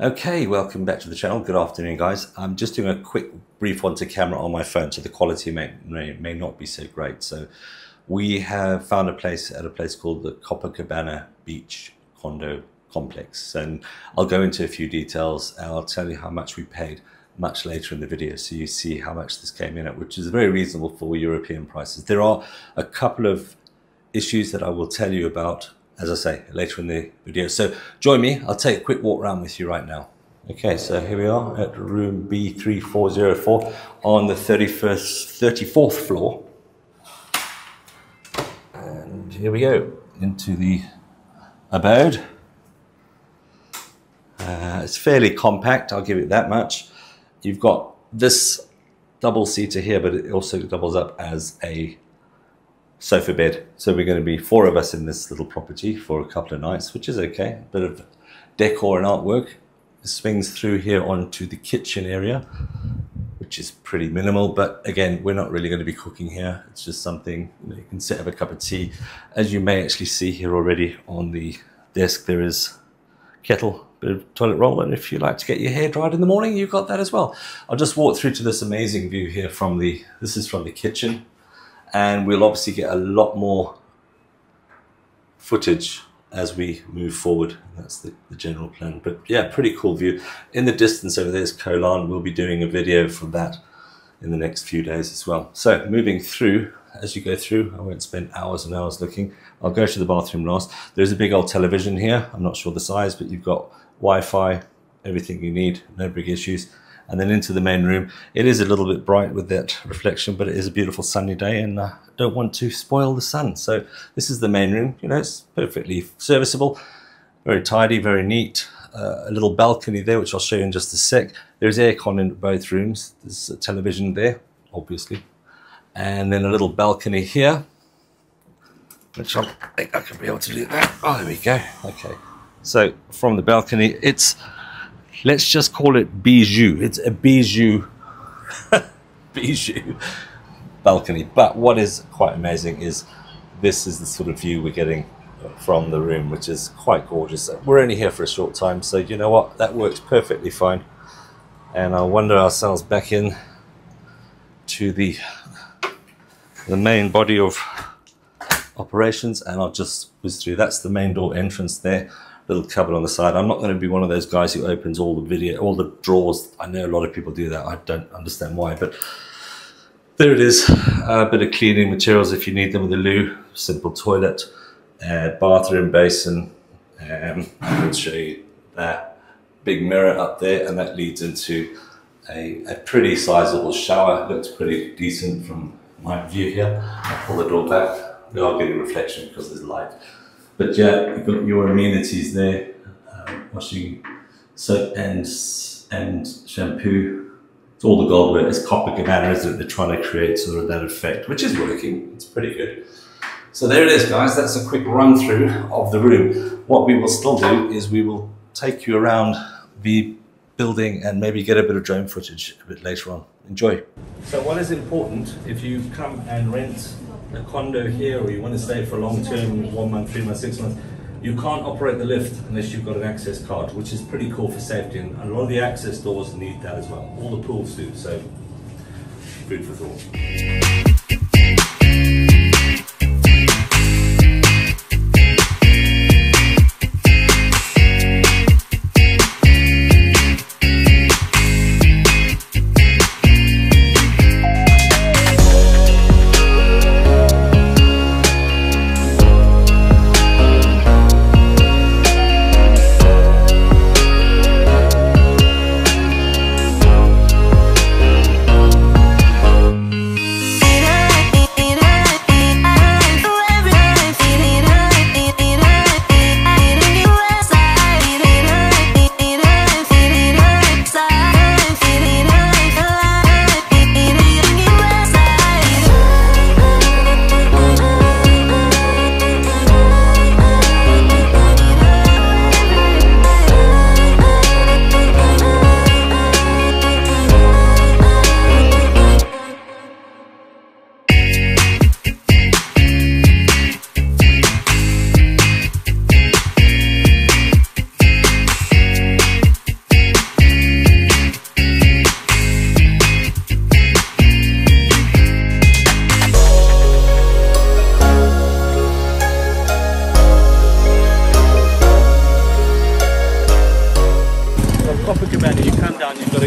Okay, welcome back to the channel. Good afternoon, guys. I'm just doing a quick brief one to camera on my phone, so the quality may, may, may not be so great. So we have found a place at a place called the Copacabana Beach Condo Complex, and I'll go into a few details and I'll tell you how much we paid much later in the video so you see how much this came in at, which is very reasonable for European prices. There are a couple of issues that I will tell you about as I say, later in the video. So join me. I'll take a quick walk around with you right now. Okay, so here we are at room B3404 on the 31st, 34th floor. And here we go into the abode. Uh, it's fairly compact, I'll give it that much. You've got this double seater here, but it also doubles up as a sofa bed. So we're going to be four of us in this little property for a couple of nights, which is okay. A bit of decor and artwork. It swings through here onto the kitchen area, which is pretty minimal. But again, we're not really going to be cooking here. It's just something you, know, you can sit have a cup of tea. As you may actually see here already on the desk, there is kettle, bit of toilet roll, and if you like to get your hair dried in the morning, you've got that as well. I'll just walk through to this amazing view here from the, this is from the kitchen and we'll obviously get a lot more footage as we move forward. That's the, the, general plan. But yeah, pretty cool view. In the distance over there is Koh Larn. We'll be doing a video from that in the next few days as well. So moving through, as you go through, I won't spend hours and hours looking. I'll go to the bathroom last. There's a big old television here. I'm not sure the size, but you've got Wi-Fi, everything you need, no big issues and then into the main room. It is a little bit bright with that reflection, but it is a beautiful sunny day and I uh, don't want to spoil the sun. So this is the main room. You know, it's perfectly serviceable, very tidy, very neat. Uh, a little balcony there, which I'll show you in just a sec. There's aircon in both rooms. There's a television there, obviously. And then a little balcony here, which I think I can be able to do that. Oh, there we go. Okay. So from the balcony, it's let's just call it bijou. It's a bijou, bijou balcony. But what is quite amazing is this is the sort of view we're getting from the room, which is quite gorgeous. We're only here for a short time, so you know what? That works perfectly fine. And I'll wander ourselves back in to the the main body of operations, and I'll just whiz through. That's the main door entrance there little cupboard on the side. I'm not going to be one of those guys who opens all the video, all the drawers. I know a lot of people do that. I don't understand why, but there it is. A bit of cleaning materials if you need them with a loo, simple toilet, uh, bathroom basin. Um, I will show you that big mirror up there, and that leads into a, a pretty sizable shower. It looks pretty decent from my view here. I'll pull the door back. We are getting reflection because there's light. But yeah, you've got your amenities there, uh, washing soap and, and shampoo. It's all the gold work. It's isn't it? They're trying to create sort of that effect, which is working. It's pretty good. So there it is, guys. That's a quick run through of the room. What we will still do is we will take you around the building and maybe get a bit of drone footage a bit later on. Enjoy. So what is important if you come and rent a condo here or you want to stay for a long term, one month, three months, six months, you can't operate the lift unless you've got an access card, which is pretty cool for safety. And a lot of the access doors need that as well. All the pools do, so food for thought.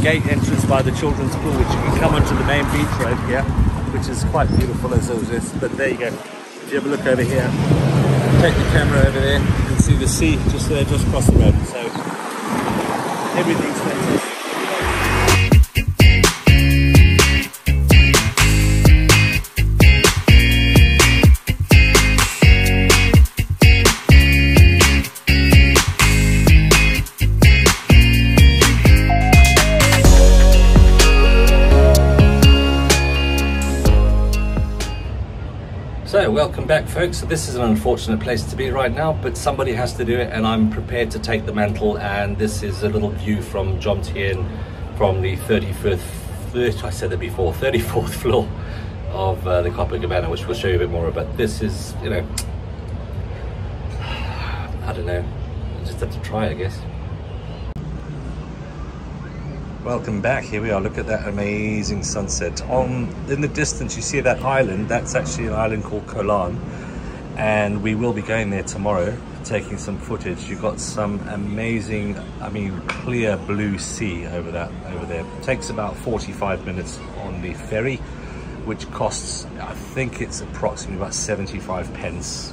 Gate entrance by the children's pool, which you can come onto the main beach road here, which is quite beautiful as always. But there you go. If you have a look over here, take the camera over there, you can see the sea just there, just across the road. So everything's fantastic. Folks. So this is an unfortunate place to be right now, but somebody has to do it, and I'm prepared to take the mantle. And this is a little view from Jomtien from the 35th, 30, I said that before, 34th floor of uh, the Copacabana, which we'll show you a bit more about. This is, you know, I don't know, I just have to try, I guess. Welcome back. Here we are. Look at that amazing sunset. On in the distance, you see that island. That's actually an island called Koh Larn, and we will be going there tomorrow, taking some footage. You've got some amazing, I mean, clear blue sea over that over there. It takes about 45 minutes on the ferry, which costs, I think it's approximately about 75 pence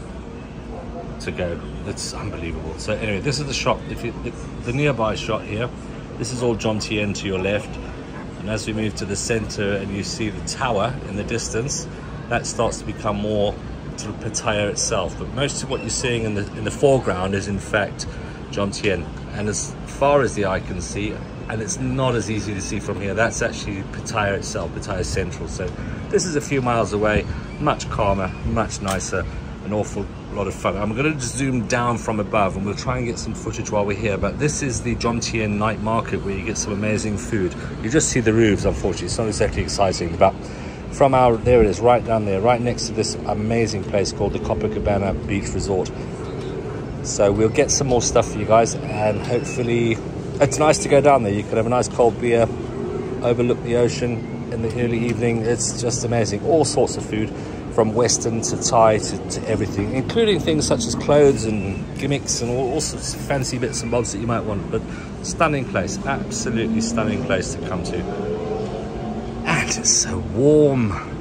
to go. It's unbelievable. So anyway, this is the shop. If you, the, the nearby shot here this is all Jomtien to your left. And as we move to the center and you see the tower in the distance, that starts to become more sort of Pattaya itself. But most of what you're seeing in the, in the foreground is in fact Jomtien. And as far as the eye can see, and it's not as easy to see from here, that's actually Pattaya itself, Pattaya Central. So this is a few miles away, much calmer, much nicer, an awful lot of fun. I'm going to zoom down from above and we'll try and get some footage while we're here. But this is the Jomtien night market where you get some amazing food. You just see the roofs, unfortunately. It's not exactly exciting, but from our, there it is, right down there, right next to this amazing place called the Copacabana Beach Resort. So we'll get some more stuff for you guys and hopefully it's nice to go down there. You can have a nice cold beer, overlook the ocean in the early evening. It's just amazing. All sorts of food from Western to Thai to, to, everything, including things such as clothes and gimmicks and all, all sorts of fancy bits and bobs that you might want. But stunning place, absolutely stunning place to come to. It's so warm.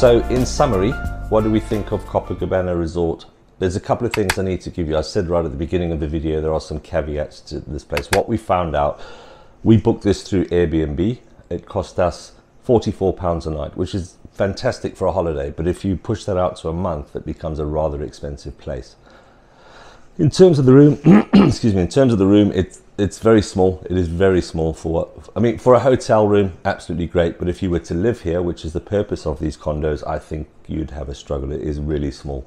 So, in summary, what do we think of Copacabana Resort? There's a couple of things I need to give you. I said right at the beginning of the video, there are some caveats to this place. What we found out, we booked this through Airbnb. It cost us £44 a night, which is fantastic for a holiday. But if you push that out to a month, it becomes a rather expensive place. In terms of the room, excuse me, in terms of the room, it's it's very small. It is very small for what I mean for a hotel room. Absolutely great, but if you were to live here, which is the purpose of these condos, I think you'd have a struggle. It is really small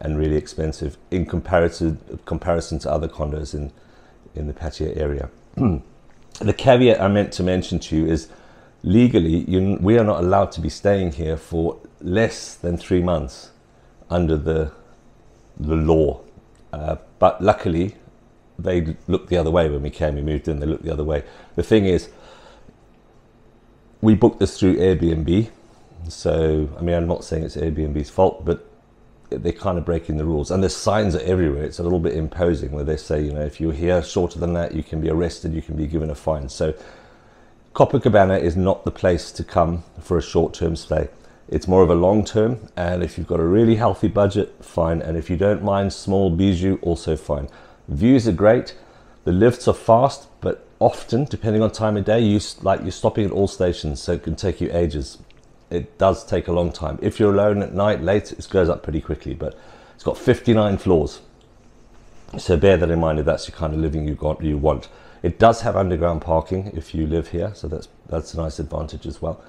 and really expensive in comparison comparison to other condos in in the Pattaya area. the caveat I meant to mention to you is legally you, we are not allowed to be staying here for less than three months under the the law. Uh, but luckily, they looked the other way when we came. We moved in. They looked the other way. The thing is, we booked this through Airbnb. So I mean, I'm not saying it's Airbnb's fault, but they're kind of breaking the rules. And the signs are everywhere. It's a little bit imposing where they say, you know, if you're here shorter than that, you can be arrested, you can be given a fine. So Copacabana is not the place to come for a short-term stay. It's more of a long term, and if you've got a really healthy budget, fine. And if you don't mind small bijou, also fine. Views are great. The lifts are fast, but often, depending on time of day, you like you're stopping at all stations, so it can take you ages. It does take a long time. If you're alone at night, late, it goes up pretty quickly. But it's got 59 floors, so bear that in mind if that's the kind of living you got you want. It does have underground parking if you live here, so that's that's a nice advantage as well.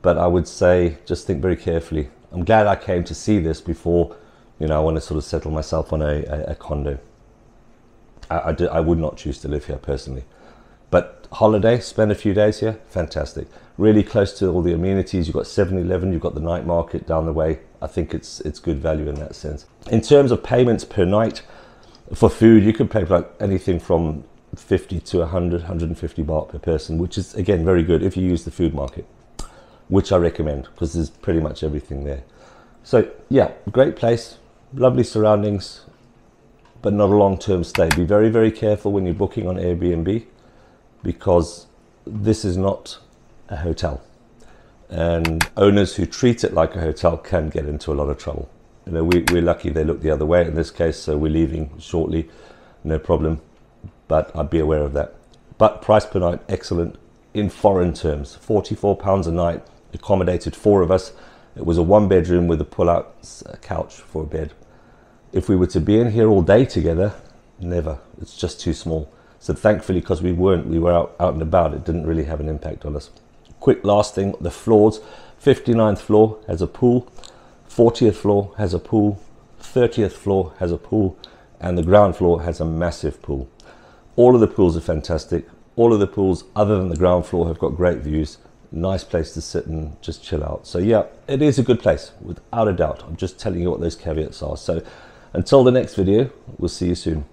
But I would say just think very carefully. I'm glad I came to see this before, you know, I want to sort of settle myself on a, a, a condo. I, I, I would not choose to live here personally. But holiday, spend a few days here, fantastic. Really close to all the amenities. You've got 7-Eleven, you've got the night market down the way. I think it's it's good value in that sense. In terms of payments per night, for food, you could pay like anything from 50 to 100, 150 baht per person, which is again very good if you use the food market, which I recommend because there's pretty much everything there. So yeah, great place, lovely surroundings, but not a long-term stay. Be very, very careful when you're booking on Airbnb because this is not a hotel. And owners who treat it like a hotel can get into a lot of trouble. You know, we, we're lucky they look the other way in this case, so we're leaving shortly, no problem but I'd be aware of that. But price per night, excellent in foreign terms. £44 a night, accommodated four of us. It was a one bedroom with a pull out uh, couch for a bed. If we were to be in here all day together, never. It's just too small. So thankfully, because we weren't, we were out, out and about, it didn't really have an impact on us. Quick last thing, the floors. 59th floor has a pool, 40th floor has a pool, 30th floor has a pool, and the ground floor has a massive pool. All of the pools are fantastic. All of the pools, other than the ground floor, have got great views. Nice place to sit and just chill out. So yeah, it is a good place, without a doubt. I'm just telling you what those caveats are. So until the next video, we'll see you soon.